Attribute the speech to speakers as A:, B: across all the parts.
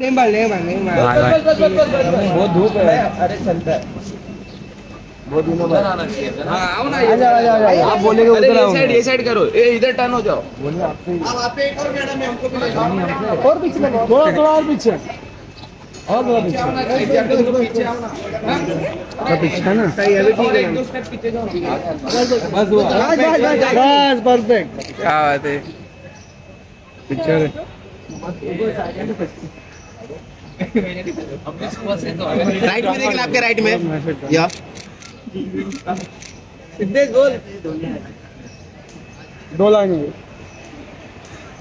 A: नहीं बाल नहीं बाल नहीं
B: बाय
A: बहुत धूप है। अरे चलता है। बहुत दिनों बाद।
C: हाँ आओ ना
A: आ जाओ आ जाओ आप बोलेगे उधर
C: ये
A: आओ।
C: साइड ये साइड करो। ए इधर टर्न हो जाओ।
A: बोलिए आपसे अब आप एक और मैडम है हमको भी और पीछे लगो थोड़ा थोड़ा और पीछे। और थोड़ा पीछे
C: पीछे। आओ ना।
A: थोड़ा पीछे ना? सही अभी ठीक है।
C: दो स्टेप पीछे जाओ।
A: बस हुआ बस बस बस। परफेक्ट
B: क्या बात है।
A: पिक्चर
D: राइट में देखना आपके राइट में। या।
A: सिद्धेश बोल। दो लाइन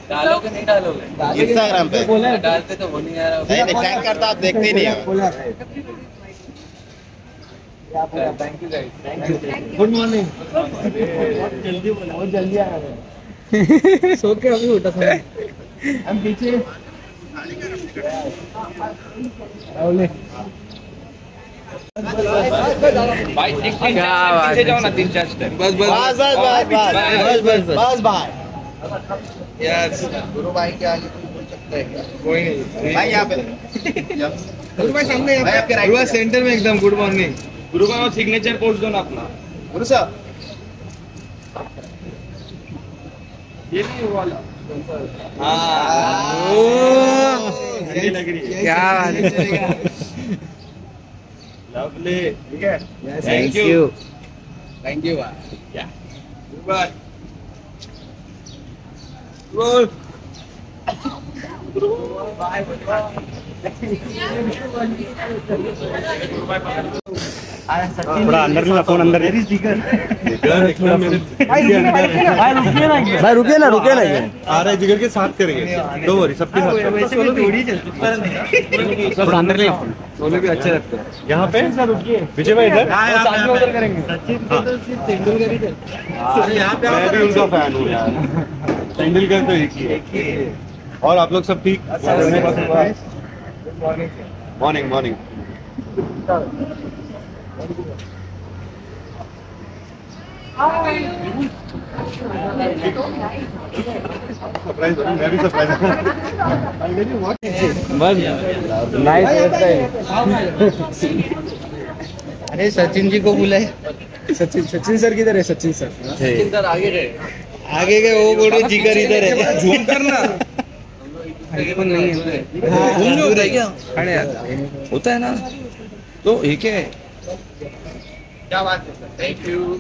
C: डालोगे नहीं डालोगे?
D: इंस्टाग्राम पे।
C: डालते तो वो नहीं आ रहा।
D: नहीं नहीं करता आप देखते नहीं हो।
C: Thank you guys
A: good morning बहुत जल्दी आ रहे सो के अभी उठा था हम पीछे
C: भाई बस
D: बस बस बस बस बस बस कोई
C: नहीं
A: गुरु
C: सेंटर में एकदम गुड मॉर्निंग गुरु का सिग्नेचर पोस्ट दो ना अपना
D: गुरु साहब
C: ये नहीं वाला
B: क्या बात
C: लवली ठीक है
B: thank you
C: thank you bye roll
D: थोड़ा अंदर में फ़ोन अंदर
A: भाई रुकिए ना रुकिए ना ये।
E: आ रहा है जिगर के साथ करेंगे। दो वरी सबके साथ
A: अंदर ले सोलो भी अच्छे लगते हैं।
E: यहाँ पे? विजय भाई इधर?
A: साथ में उधर करेंगे।
E: मैं भी उनका फ़ैन हूँ यार। तेंदुलकर तो एक ही है। और आप लोग सब ठीक? मॉर्निंग मॉर्निंग सरप्राइज़ मैं भी सरप्राइज़
A: बस नाइस लगता है अरे सचिन जी को बुलाए। सचिन सचिन सर किधर है? सचिन सर।
C: इधर आगे गए।
A: आगे गए वो बोल रहे जिगर इधर है।
C: झूम करना।
A: नहीं है।
C: होता है क्या?
B: खड़े
C: होता है ना। तो ये क्या है? क्या बात है thank you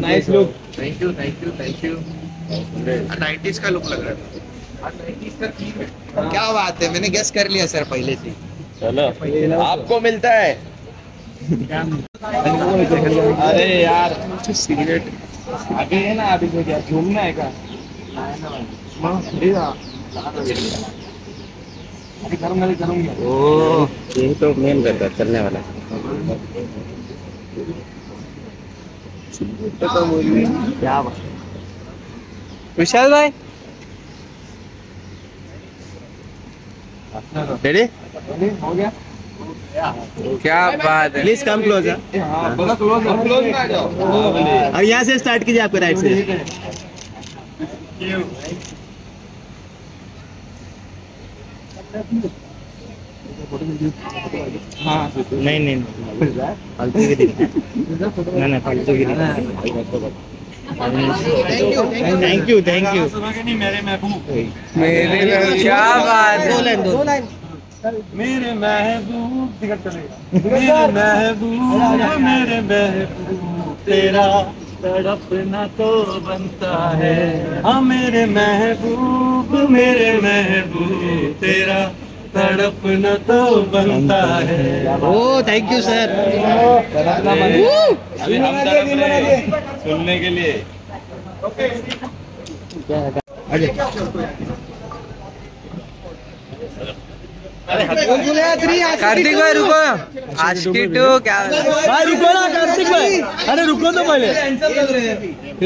A: nice look
C: thank you thank you thank you nineties का लुक लग रहा है। क्या बात है मैंने गेस कर लिया सर पहले से।
E: चलो
C: आपको मिलता है। अरे यार। सिगरेट आगे है ना अभी क्या झूमना है क्या? अभी करूँगा अभी करूँगा
D: ओ ये तो मेन करता चलने वाला
A: क्या बात विशाल भाई।
D: रेडी
C: हो गया
B: क्या बात है।
D: प्लीज़ कम क्लोज
C: हाँ
D: और यहाँ से स्टार्ट कीजिए आपके राइट से।
C: हाँ
D: नहीं नहीं। फालतू की दिखना नहीं नहीं फालतू की थैंक यू थैंक यू
E: मेरे महबूब
B: मेरे क्या बात
A: दो लाइन
E: मेरे महबूब टिकट चलेगा। मेरे महबूब मेरे महबूब तेरा तड़पना तो बनता है। हाँ मेरे महबूब मेरे महबूब तेरा तड़पना तो बनता है।
D: ओ थैंक यू सर
C: सुनने के लिए।
B: कार्तिक भाई रुको। आशिकी टू क्या?
A: भाई रुको ना कार्तिक भाई। अरे रुको तो पहले।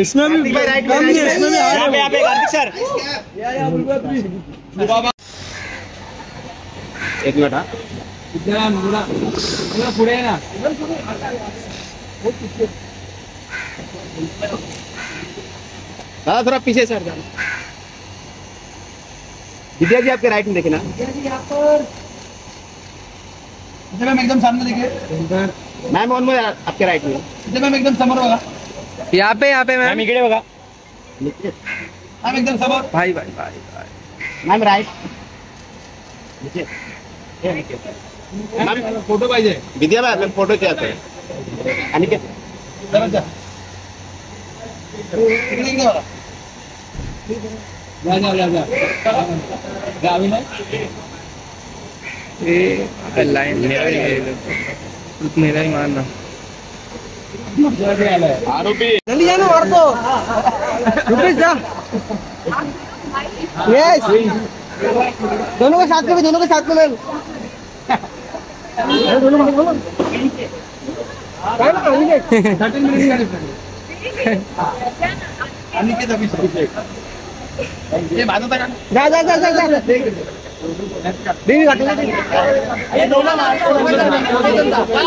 A: इसमें भी कम नहीं इसमें भी आ रहे हो।
D: कार्तिक सर एक मिनट हाँ
C: पुढे ना
D: दादा थोड़ा पीछे सर जाना। विद्या जी आपके राइट में देखना
A: मैम एकदम सामने देखिए
D: मॅम ऑन मध्ये आपल्या राईट में
A: इथे मॅम एकदम समोर बघा
B: यहाँ पे यहाँ पे मैम।
D: मॅम इकडे बघा
A: मॅम एकदम समोर
B: भाई भाई भाई भाई।
D: मॅम
A: मॅम फ़ोटो पाहिजे.
D: विद्या मॅम फ़ोटो घ्यायचा आणि
B: मेरा ही मारना
C: आरोपी.
A: जल्दी जा ना मारतो रुपेश जा. यस दोनों के साथ में दोनों के साथ में जा जा जा जा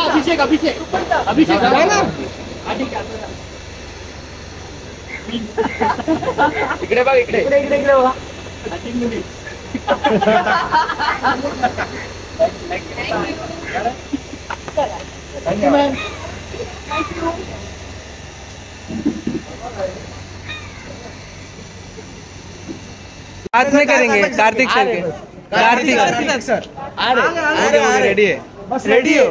A: अभिषेक अभिषेक अभिषेक
B: इकडे बघ इकडे
A: इकडे इकडे इकडे बघा थँक्यू मॅम
B: साथ में करेंगे कार्तिक सर के। कार्तिक सर।
A: आ अरे रेडी है। बस रेडी हो?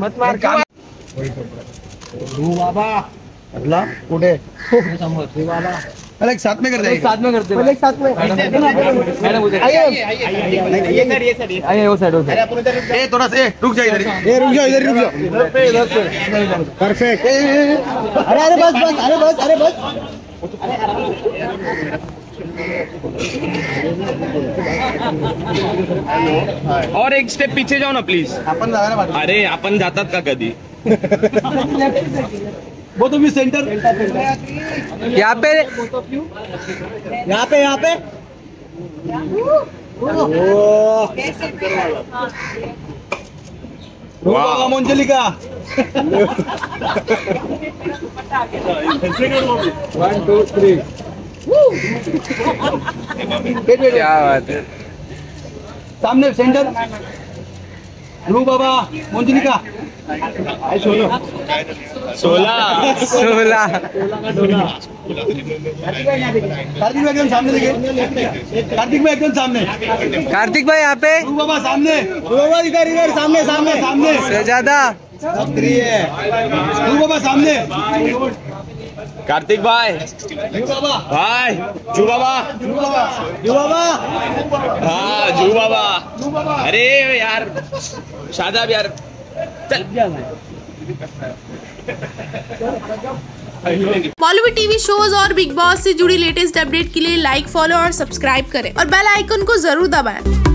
A: मत मार काम। बाबा अगला कुठे समोर बाबा अरे एक साथ में कर देंगे साथ में करते हैं एक साथ में मैडम उधर आइए
D: ये सर ये सर ये
A: आइए वो साइड
D: उधर
A: ए थोड़ा सा ए रुक जा इधर ए रुक जा इधर रुक जा इधर पे इधर पे परफेक्ट अरे अरे बस बस अरे बस अरे बस
C: और एक स्टेप पीछे जाओ ना प्लीज़
A: आपण पाठवू
C: अरे आपण जातात का कधी
A: वो तो भी सेंटर
B: यहाँ पे
A: यहाँ पे यहाँ पे.
C: वाह।
A: मंजलिका वन टू थ्री
B: क्या बात है।
A: सामने सेंटर रू बाबा मंजलिका
C: सोलह।
B: सोलह।
A: कार्तिक भाई एकदम सामने देखिए। कार्तिक भाई एकदम सामने।
B: कार्तिक भाई यहाँ पे।
A: बाबा सामने। बाबा इधर इधर सामने सामने। सामने। है। बाबा सामने।
C: कार्तिक भाई। भाई जू बाबा।
A: बाबा। बाबा।
C: हाँ जू बाबा। अरे यार शादाब यार।
F: बॉलीवुड टीवी शोज़ और बिग बॉस से जुड़ी लेटेस्ट अपडेट के लिए लाइक, फॉलो और सब्सक्राइब करें और बेल आइकन को ज़रूर दबाएँ।